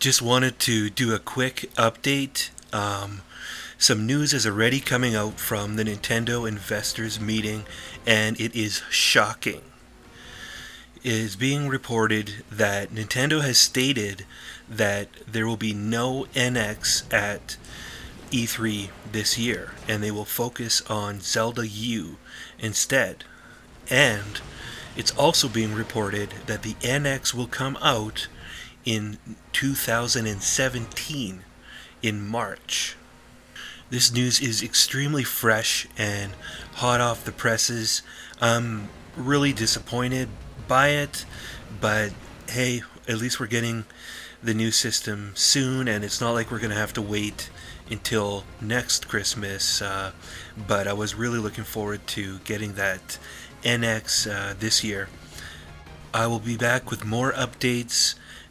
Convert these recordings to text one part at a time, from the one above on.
Just wanted to do a quick update. Um, some news is already coming out from the Nintendo investors meeting, and it is shocking. It is being reported that Nintendo has stated that there will be no NX at E3 this year, and they will focus on Zelda U instead. And it's also being reported that the NX will come out in 2017 in March. This news is extremely fresh and hot off the presses. I'm really disappointed by it, but hey, at least we're getting the new system soon, and it's not like we're going to have to wait until next Christmas. Uh, but I was really looking forward to getting that NX uh, this year. I will be back with more updates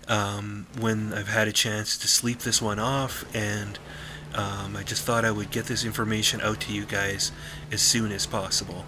um, when I've had a chance to sleep this one off, and um, I just thought I would get this information out to you guys as soon as possible.